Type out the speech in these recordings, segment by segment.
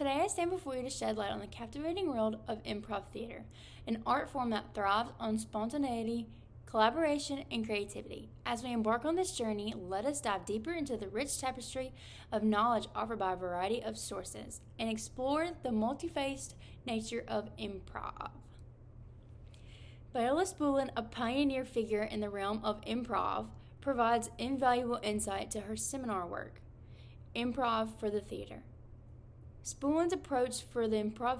Today I stand before you to shed light on the captivating world of improv theater, an art form that thrives on spontaneity, collaboration, and creativity. As we embark on this journey, let us dive deeper into the rich tapestry of knowledge offered by a variety of sources and explore the multi-faced nature of improv. Viola Spolin, a pioneer figure in the realm of improv, provides invaluable insight to her seminar work, Improv for the Theater. Spolin's approach for the improv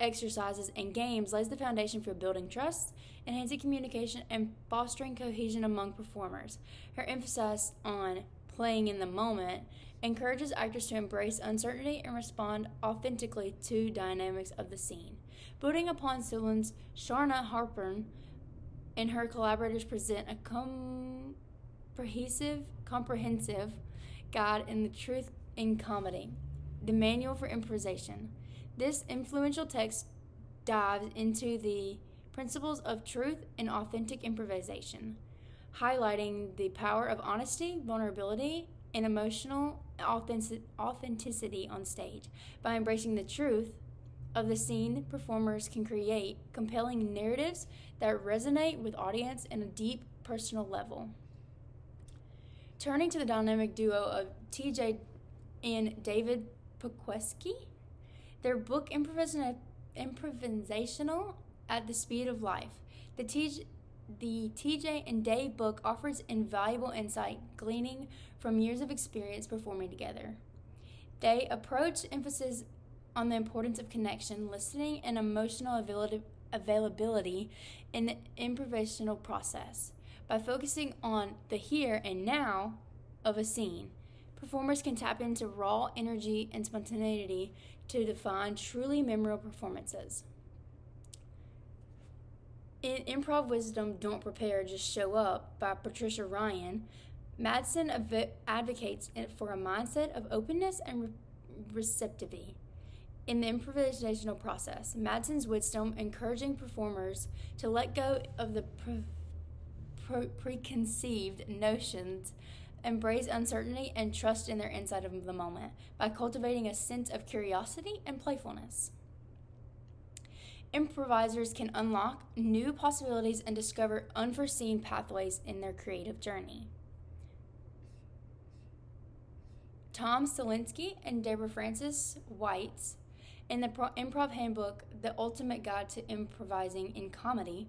exercises and games lays the foundation for building trust, enhancing communication, and fostering cohesion among performers. Her emphasis on playing in the moment encourages actors to embrace uncertainty and respond authentically to dynamics of the scene. Building upon Spolin's Charna Halpern and her collaborators present a comprehensive, comprehensive guide in the truth in comedy, the manual for improvisation. This influential text dives into the principles of truth and authentic improvisation, highlighting the power of honesty, vulnerability, and emotional authenticity on stage. By embracing the truth of the scene, performers can create compelling narratives that resonate with audience in a deep personal level. Turning to the dynamic duo of TJ and David Pasquesi, their book Improvisational at the Speed of Life. The, TJ, the TJ and Dave book offers invaluable insight gleaning from years of experience performing together. They approach emphasis on the importance of connection, listening, and emotional availability in the improvisational process. By focusing on the here and now of a scene, performers can tap into raw energy and spontaneity to define truly memorable performances. In Improv Wisdom Don't Prepare, Just Show Up by Patricia Ryan, Madson advocates for a mindset of openness and re- receptivity. In the improvisational process, Madson's wisdom encouraging performers to let go of the pre- pre- preconceived notions embrace uncertainty, and trust in their insight of the moment by cultivating a sense of curiosity and playfulness. Improvisers can unlock new possibilities and discover unforeseen pathways in their creative journey. Tom Salinsky and Deborah Francis White's in the Improv Handbook, The Ultimate Guide to Improvising in Comedy,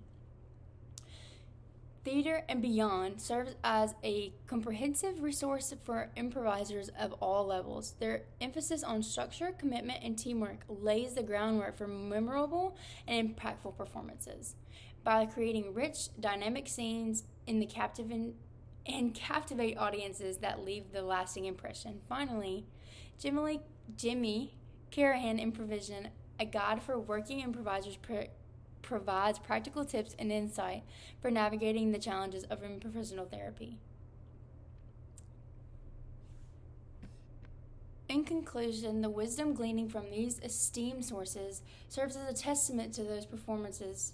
Theater and Beyond serves as a comprehensive resource for improvisers of all levels. Their emphasis on structure, commitment, and teamwork lays the groundwork for memorable and impactful performances. By creating rich, dynamic scenes in the captivate and captivate audiences that leave the lasting impression. Finally, Jimmy, Jimmy Carrane Improvision, a guide for working improvisers provides practical tips and insight for navigating the challenges of interpersonal therapy. In conclusion, the wisdom gleaning from these esteemed sources serves as a testament to those performances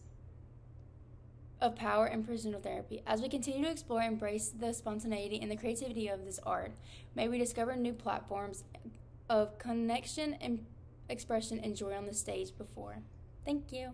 of power and personal therapy. As we continue to explore and embrace the spontaneity and the creativity of this art, may we discover new platforms of connection and expression and joy on the stage before. Thank you.